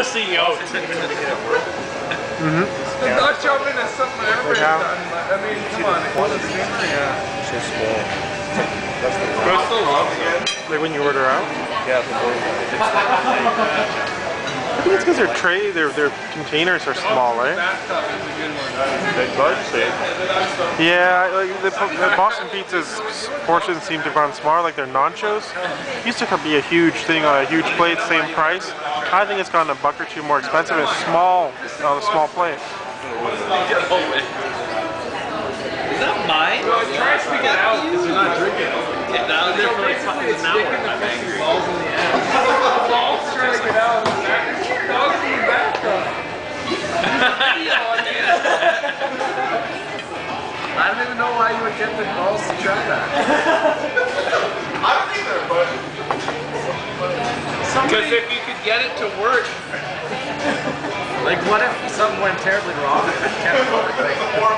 pussy out. Mm-hmm. Not jumping is something everybody's how- done, but I mean, come on, it was a steamer, yeah. So small. What's the love again? Like when you order out. Yeah, I think it's because their tray, their their containers are small, right? Bathtub is a good one. Big bud, see? Yeah, like the, the Boston Pizza's portions seem to run smaller, like their nachos. Used to be a huge thing on a huge plate, same price. I think it's gone a buck or two more expensive. It's small on a small plate. Is that mine? Try to speak it out because you're not drinking. Yeah, that was there for like fucking an hour. I think. Balls in the ass. Balls trying to get out. Dogs in the bathtub. I don't even know why you would get the balls to try that. I don't either, but. Because if you could get it to work. Like, what if something went terribly wrong? It kept working.